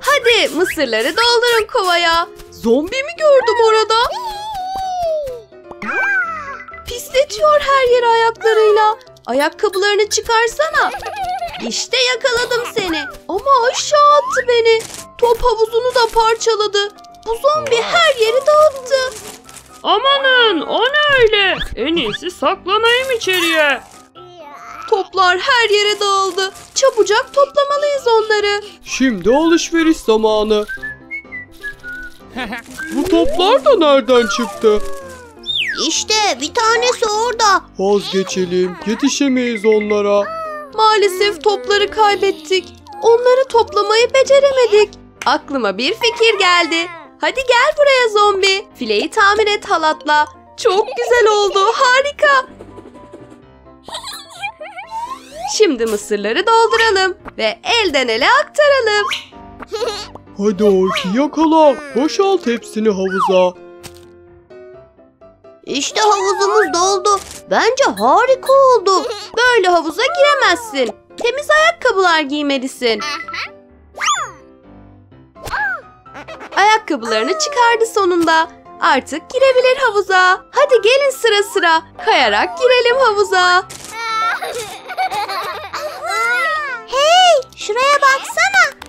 Hadi mısırları doldurun kovaya. Zombi mi gördüm orada? Pisletiyor her yeri ayaklarıyla. Ayakkabılarını çıkarsana. İşte yakaladım seni. Ama aşağı attı beni. Top havuzunu da parçaladı. Bu zombi her yeri dağıttı. Amanın o ne öyle? En iyisi saklanayım içeriye. Toplar her yere dağıldı. Çabucak toplamalıyız onları. Şimdi alışveriş zamanı. Bu toplar da nereden çıktı? İşte bir tanesi orada. Vazgeçelim. Yetişemeyiz onlara. Maalesef topları kaybettik. Onları toplamayı beceremedik. Aklıma bir fikir geldi. Hadi gel buraya zombi. Fileyi tamir et halatla. Çok güzel oldu. Harika. Şimdi mısırları dolduralım ve elden ele aktaralım. Hadi Orki yakala. Boşalt hepsini havuza. İşte havuzumuz doldu. Bence harika oldu. Böyle havuza giremezsin. Temiz ayakkabılar giymelisin. Ayakkabılarını çıkardı sonunda. Artık girebilir havuza. Hadi gelin sıra sıra. Kayarak girelim havuza. Şuraya baksana.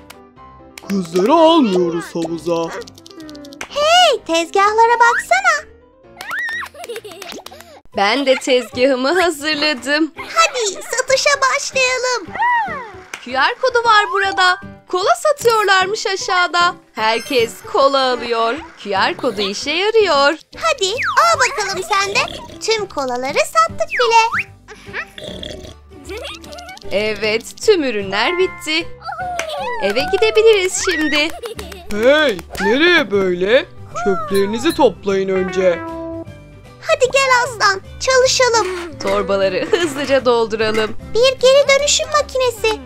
Kızları almıyoruz havuza. Hey tezgahlara baksana. Ben de tezgahımı hazırladım. Hadi satışa başlayalım. QR kodu var burada. Kola satıyorlarmış aşağıda. Herkes kola alıyor. QR kodu işe yarıyor. Hadi al bakalım sen de. Tüm kolaları sattık bile. Evet, tüm ürünler bitti. Eve gidebiliriz şimdi. Hey nereye böyle? Çöplerinizi toplayın önce. Hadi gel aslan çalışalım. Torbaları hızlıca dolduralım. Bir geri dönüşüm makinesi.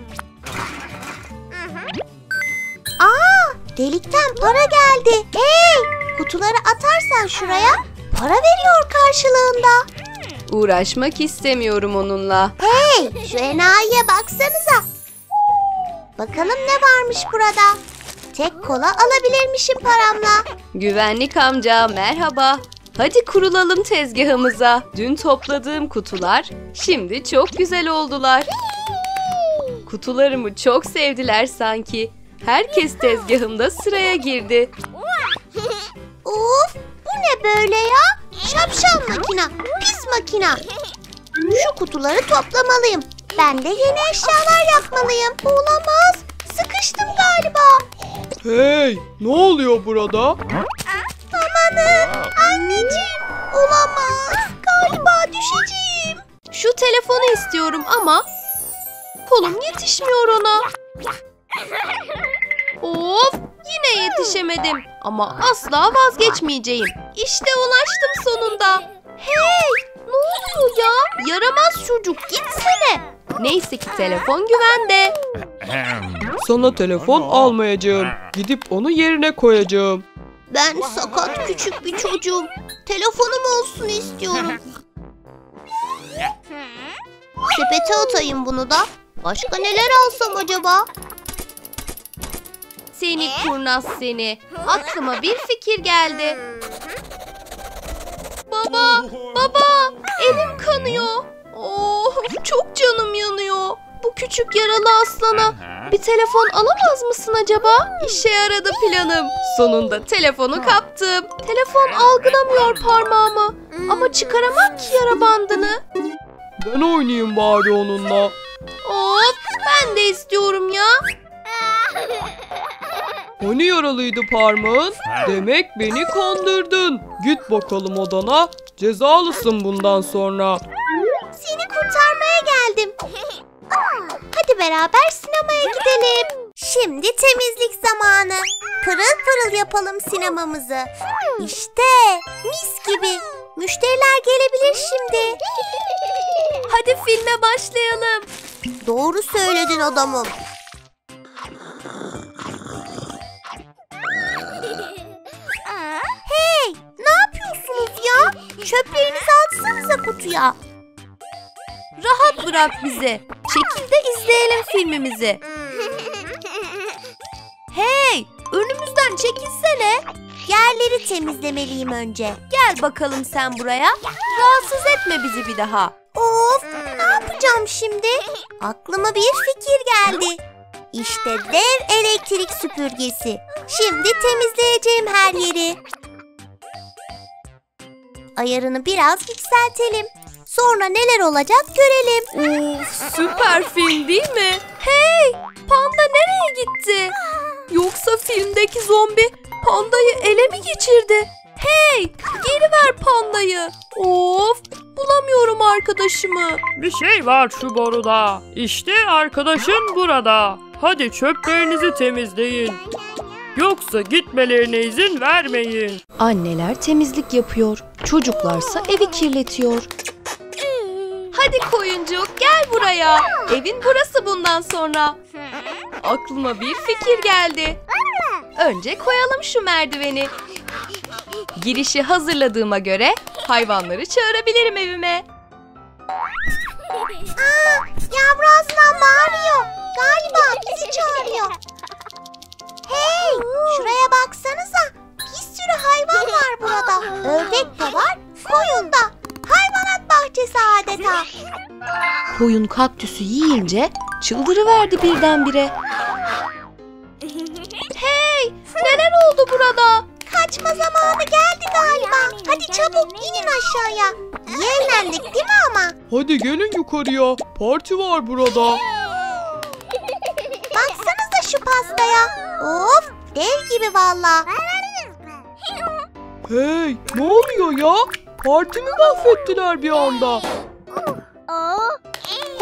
Aa, delikten para geldi. Hey, kutuları atarsan şuraya para veriyor karşılığında. Uğraşmak istemiyorum onunla. Hey, şu enayiye baksanıza. Bakalım ne varmış burada. Tek kola alabilirmişim paramla. Güvenlik amca merhaba. Hadi kurulalım tezgahımıza. Dün topladığım kutular şimdi çok güzel oldular. Kutularımı çok sevdiler sanki. Herkes tezgahımda sıraya girdi. Of, bu ne böyle ya? Şapşal makina, pis makina. Şu kutuları toplamalıyım. Ben de yeni eşyalar yapmalıyım. Olamaz. Sıkıştım galiba. Hey ne oluyor burada? Amanın anneciğim. Olamaz. Galiba düşeceğim. Şu telefonu istiyorum ama kolum yetişmiyor ona. Of yine yetişemedim ama asla vazgeçmeyeceğim. İşte ulaştım sonunda. Hey ne oluyor ya? Yaramaz çocuk gitsene. Neyse ki telefon güvende. Sana telefon almayacağım. Gidip onu yerine koyacağım. Ben sakat küçük bir çocuğum. Telefonum olsun istiyorum. Sepete atayım bunu da. Başka neler alsam acaba? Seni kurnaz seni. Aklıma bir fikir geldi. Baba, baba, elim kanıyor. Oh, çok canım yanıyor. Bu küçük yaralı aslana bir telefon alamaz mısın acaba? İşe yaradı planım. Sonunda telefonu kaptım. Telefon algılamıyor parmağımı. Ama çıkaramam ki yara bandını. Ben oynayayım bari onunla. Of, ben de istiyorum ya. Hani yaralıydı parmağın? Demek beni kandırdın. Git bakalım odana. Cezalısın bundan sonra. Seni kurtarmaya geldim. Hadi beraber sinemaya gidelim. Şimdi temizlik zamanı. Pırıl pırıl yapalım sinemamızı. İşte mis gibi. Müşteriler gelebilir şimdi. Hadi filme başlayalım. Doğru söyledin adamım. Rahat bırak bizi. Çekil de izleyelim filmimizi. Hey, Sen çekilsene. Yerleri temizlemeliyim önce. Gel bakalım sen buraya. Rahatsız etme bizi bir daha. Of ne yapacağım şimdi? Aklıma bir fikir geldi. İşte dev elektrik süpürgesi. Şimdi temizleyeceğim her yeri. Ayarını biraz yükseltelim. Sonra neler olacak görelim. Of süper film değil mi? Hey panda nereye gitti? Yoksa filmdeki zombi pandayı ele mi geçirdi? Hey geri ver pandayı. Of bulamıyorum arkadaşımı. Bir şey var şu boruda. İşte arkadaşın burada. Hadi çöplerinizi temizleyin. Yoksa gitmelerine izin vermeyin. Anneler temizlik yapıyor. Çocuklarsa evi kirletiyor. Hadi koyuncuk gel buraya. Evin burası bundan sonra. Aklıma bir fikir geldi. Önce koyalım şu merdiveni. Girişi hazırladığıma göre hayvanları çağırabilirim evime. Yavru aslan bağırıyor. Galiba Koyun kaktüsü yiyince çıldırıverdi birdenbire. Hey neler oldu burada? Kaçma zamanı geldi galiba. Hadi çabuk inin aşağıya. İyi eğlendik değil mi ama? Hadi gelin yukarıya. Parti var burada. Baksanıza şu pastaya. Of dev gibi valla. Hey ne oluyor ya? Partimi mahvettiler bir anda.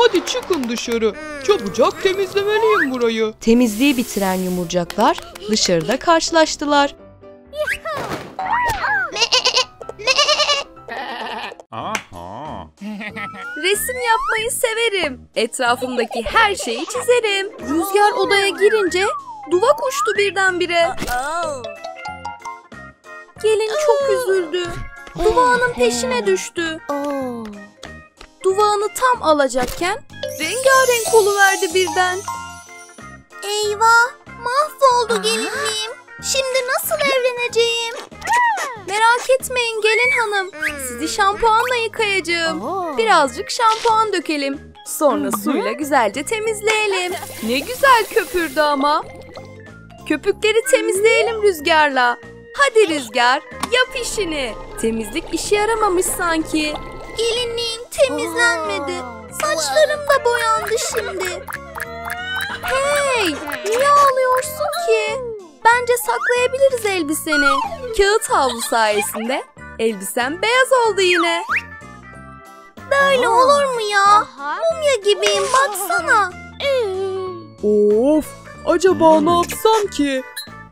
Hadi çıkın dışarı. Çabucak temizlemeliyim burayı. Temizliği bitiren yumurcaklar dışarıda karşılaştılar. Aha. Resim yapmayı severim. Etrafımdaki her şeyi çizerim. Rüzgar odaya girince duva koştu birdenbire. Gelin çok üzüldü. Duvağının peşine düştü. Duvağını tam alacakken rengarenk oluverdi birden. Eyvah mahvoldu gelinliğim. Şimdi nasıl evleneceğim? Merak etmeyin gelin hanım. Sizi şampuanla yıkayacağım. Birazcık şampuan dökelim. Sonra suyla güzelce temizleyelim. Ne güzel köpürdü ama. Köpükleri temizleyelim rüzgarla. Hadi rüzgar yap işini. Temizlik işe yaramamış sanki. Gelinliğim temizlenmedi. Saçlarım da boyandı şimdi. Hey niye ağlıyorsun ki? Bence saklayabiliriz elbiseni. Kağıt havlu sayesinde elbisen beyaz oldu yine. Böyle olur mu ya? Mumya gibiyim baksana. Of acaba ne yapsam ki?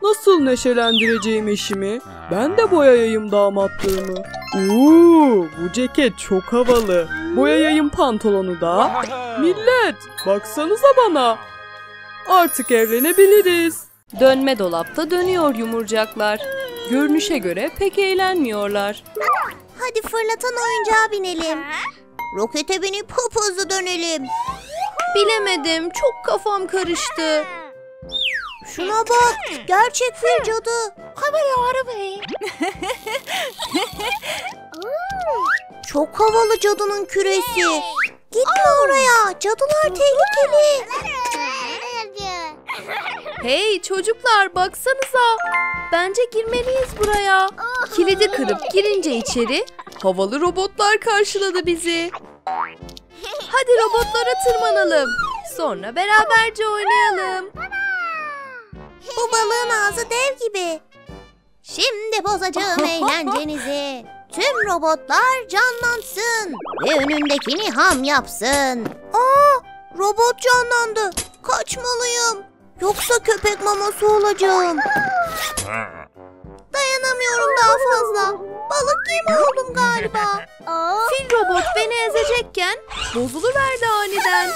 Nasıl neşelendireceğim eşimi? Ben de boyayayım damatlığımı. Uuu bu ceket çok havalı. Boyayayım pantolonu da. Millet baksanıza bana. Artık evlenebiliriz. Dönme dolapta dönüyor yumurcaklar. Görünüşe göre pek eğlenmiyorlar. Hadi fırlatan oyuncağa binelim. Rokete binip hop hızlı dönelim. Bilemedim çok kafam karıştı. Şuna bak gerçek bir cadı. Çok havalı cadının küresi. Gitme oraya cadılar tehlikeli. Hey çocuklar baksanıza. Bence girmeliyiz buraya. Kilidi kırıp girince içeri havalı robotlar karşıladı bizi. Hadi robotlara tırmanalım. Sonra beraberce oynayalım. Bu balığın ağzı dev gibi. Şimdi bozacağım eğlencenizi. Tüm robotlar canlansın ve önündekini ham yapsın. Aa, robot canlandı. Kaçmalıyım. Yoksa köpek maması olacağım. Dayanamıyorum daha fazla. Balık yemi oldum galiba. Fil robot beni ezecekken bozuluverdi aniden.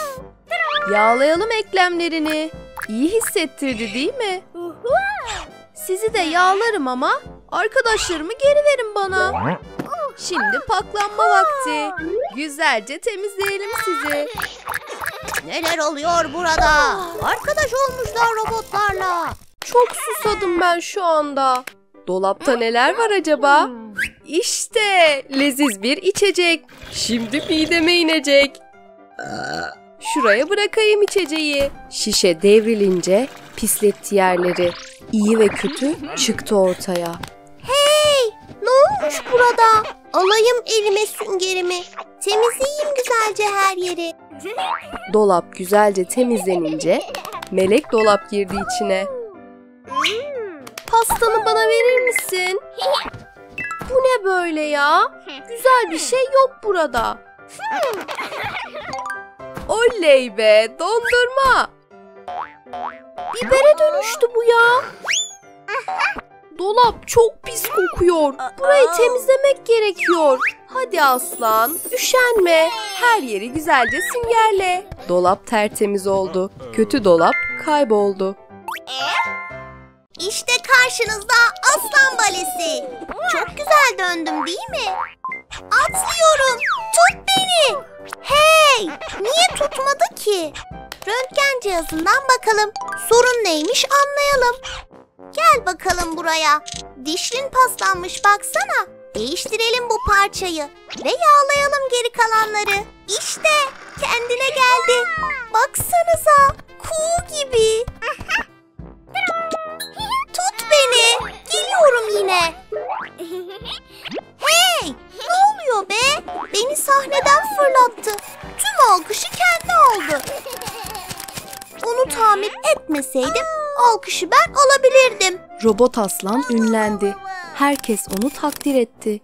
Yağlayalım eklemlerini. İyi hissettirdi değil mi? Sizi de yağlarım ama arkadaşlarımı geri verin bana. Şimdi paklanma vakti. Güzelce temizleyelim sizi. Neler oluyor burada? Arkadaş olmuşlar robotlarla. Çok susadım ben şu anda. Dolapta neler var acaba? İşte leziz bir içecek. Şimdi mideme inecek. Şuraya bırakayım içeceği. Şişe devrilince pisletti yerleri. İyi ve kötü çıktı ortaya. Ne olmuş burada? Alayım elime süngerimi. Temizleyeyim güzelce her yeri. Dolap güzelce temizlenince melek dolap girdi içine. Pastanı bana verir misin? Bu ne böyle ya? Güzel bir şey yok burada. Oley be dondurma. Bibere dönüştü bu ya. Dolap çok pis kokuyor. Burayı temizlemek gerekiyor. Hadi aslan, üşenme. Her yeri güzelce süngerle. Dolap tertemiz oldu. Kötü dolap kayboldu. İşte karşınızda aslan balesi. Çok güzel döndüm değil mi? Atlıyorum. Tut beni. Hey! Niye tutmadı ki? Röntgen cihazından bakalım. Sorun neymiş anlayalım. Gel bakalım buraya. Dişlin paslanmış baksana. Değiştirelim bu parçayı ve yağlayalım geri kalanları. İşte kendine geldi. Baksanıza kuğu gibi. Tut beni. Geliyorum yine. Hey! Ne oluyor be? Beni sahneden fırlattı. Tüm alkışı kendi aldı. Onu tamir etmeseydim alkışı ben alabilirdim. Robot aslan ünlendi. Herkes onu takdir etti.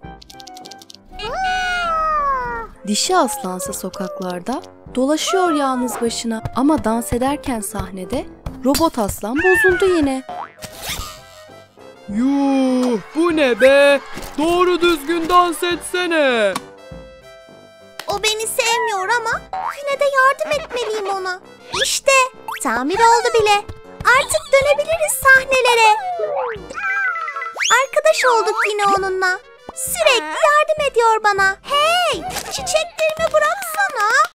Dişi aslansa sokaklarda dolaşıyor yalnız başına ama dans ederken sahnede robot aslan bozuldu yine. Yuh bu ne be? Doğru düzgün dans etsene. O beni sevmiyor ama yine de yardım etmeliyim ona. İşte tamir oldu bile. Artık dönebiliriz sahnelere. Arkadaş olduk yine onunla. Sürekli yardım ediyor bana. Hey, çiçeklerimi bıraksana.